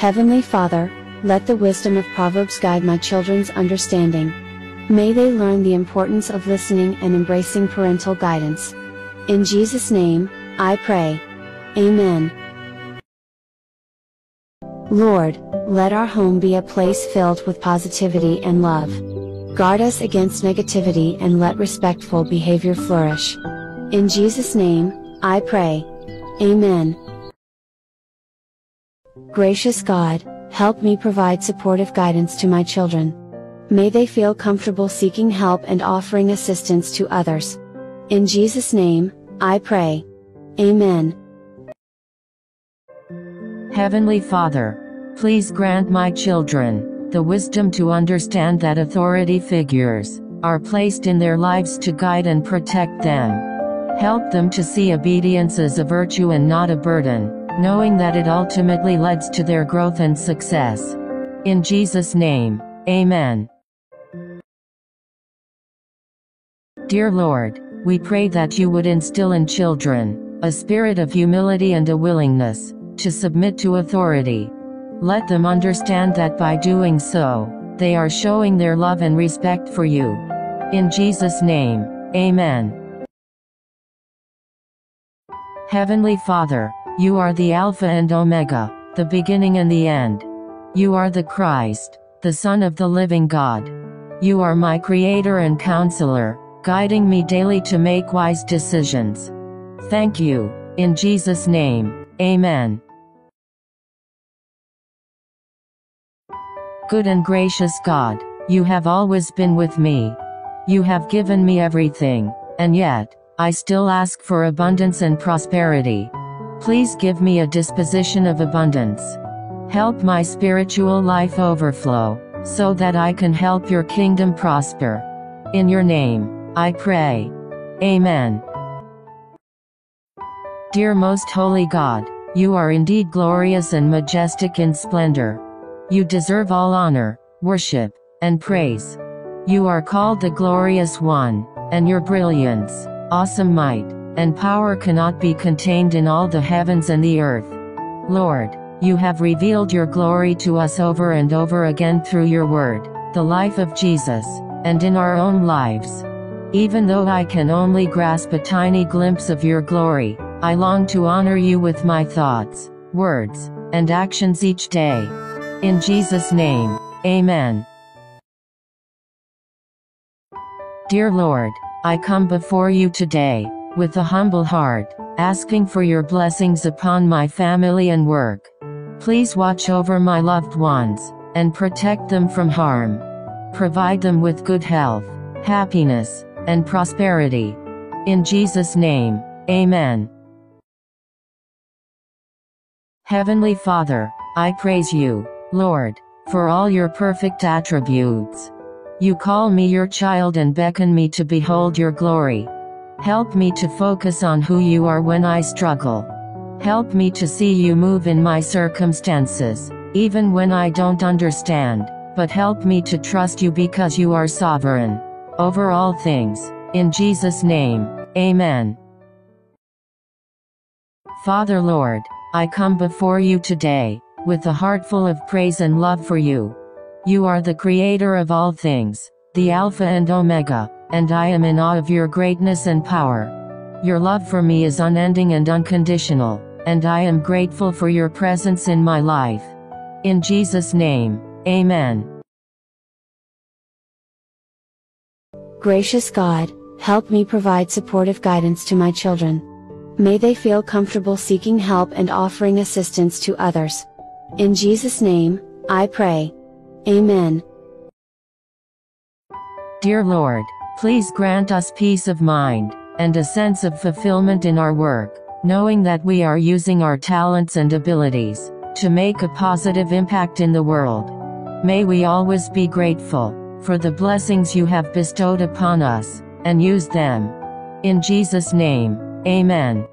Heavenly Father, let the wisdom of Proverbs guide my children's understanding. May they learn the importance of listening and embracing parental guidance. In Jesus' name, I pray. Amen. Lord, let our home be a place filled with positivity and love. Guard us against negativity and let respectful behavior flourish. In Jesus' name, I pray. Amen. Gracious God, help me provide supportive guidance to my children. May they feel comfortable seeking help and offering assistance to others. In Jesus' name, I pray. Amen. Heavenly Father, please grant my children the wisdom to understand that authority figures are placed in their lives to guide and protect them. Help them to see obedience as a virtue and not a burden, knowing that it ultimately leads to their growth and success. In Jesus' name, Amen. Dear Lord, we pray that you would instill in children a spirit of humility and a willingness to submit to authority. Let them understand that by doing so, they are showing their love and respect for you. In Jesus' name, Amen. Heavenly Father, you are the Alpha and Omega, the beginning and the end. You are the Christ, the Son of the living God. You are my Creator and Counselor, guiding me daily to make wise decisions. Thank you, in Jesus' name, Amen. Good and gracious God, you have always been with me. You have given me everything, and yet, I still ask for abundance and prosperity. Please give me a disposition of abundance. Help my spiritual life overflow, so that I can help your kingdom prosper. In your name, I pray. Amen. Dear most holy God, you are indeed glorious and majestic in splendor. You deserve all honor, worship, and praise. You are called the Glorious One, and your brilliance, awesome might, and power cannot be contained in all the heavens and the earth. Lord, you have revealed your glory to us over and over again through your word, the life of Jesus, and in our own lives. Even though I can only grasp a tiny glimpse of your glory, I long to honor you with my thoughts, words, and actions each day. In Jesus' name, Amen. Dear Lord, I come before you today, with a humble heart, asking for your blessings upon my family and work. Please watch over my loved ones, and protect them from harm. Provide them with good health, happiness, and prosperity. In Jesus' name, Amen. Heavenly Father, I praise you. Lord, for all your perfect attributes. You call me your child and beckon me to behold your glory. Help me to focus on who you are when I struggle. Help me to see you move in my circumstances, even when I don't understand, but help me to trust you because you are sovereign. Over all things, in Jesus' name, Amen. Father Lord, I come before you today, with a heart full of praise and love for you. You are the creator of all things, the Alpha and Omega, and I am in awe of your greatness and power. Your love for me is unending and unconditional, and I am grateful for your presence in my life. In Jesus' name, Amen. Gracious God, help me provide supportive guidance to my children. May they feel comfortable seeking help and offering assistance to others. In Jesus' name, I pray. Amen. Dear Lord, please grant us peace of mind, and a sense of fulfillment in our work, knowing that we are using our talents and abilities to make a positive impact in the world. May we always be grateful for the blessings you have bestowed upon us, and use them. In Jesus' name, Amen.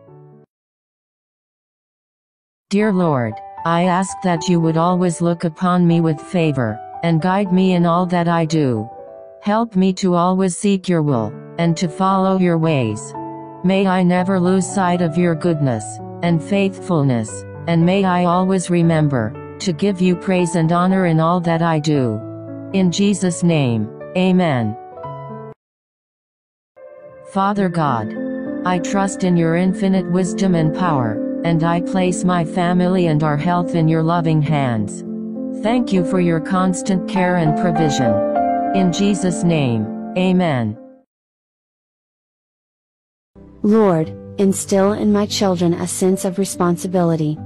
Dear Lord, I ask that you would always look upon me with favor, and guide me in all that I do. Help me to always seek your will, and to follow your ways. May I never lose sight of your goodness, and faithfulness, and may I always remember, to give you praise and honor in all that I do. In Jesus' name, Amen. Father God, I trust in your infinite wisdom and power, and I place my family and our health in your loving hands. Thank you for your constant care and provision. In Jesus' name, Amen. Lord, instill in my children a sense of responsibility.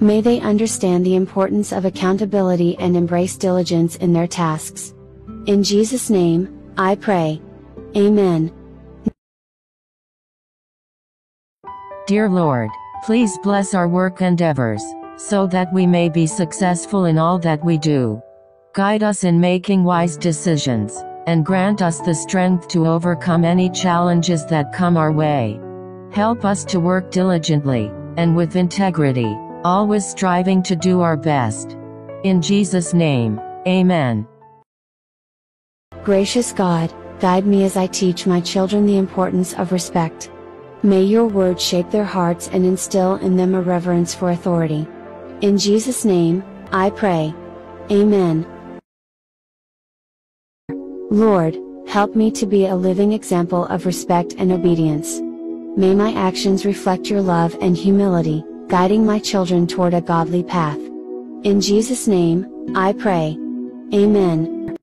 May they understand the importance of accountability and embrace diligence in their tasks. In Jesus' name, I pray. Amen. Dear Lord, please bless our work endeavors, so that we may be successful in all that we do. Guide us in making wise decisions, and grant us the strength to overcome any challenges that come our way. Help us to work diligently, and with integrity, always striving to do our best. In Jesus' name, Amen. Gracious God, guide me as I teach my children the importance of respect. May your word shape their hearts and instill in them a reverence for authority. In Jesus' name, I pray. Amen. Lord, help me to be a living example of respect and obedience. May my actions reflect your love and humility, guiding my children toward a godly path. In Jesus' name, I pray. Amen.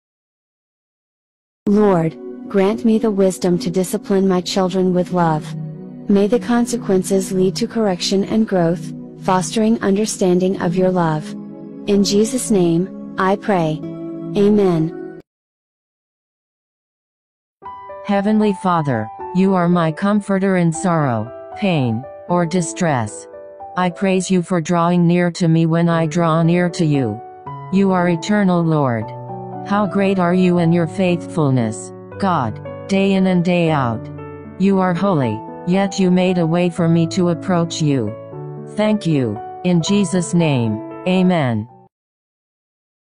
Lord, grant me the wisdom to discipline my children with love. May the consequences lead to correction and growth, fostering understanding of your love. In Jesus' name, I pray. Amen. Heavenly Father, you are my comforter in sorrow, pain, or distress. I praise you for drawing near to me when I draw near to you. You are eternal Lord. How great are you in your faithfulness, God, day in and day out. You are holy, yet you made a way for me to approach you. Thank you, in Jesus' name, Amen.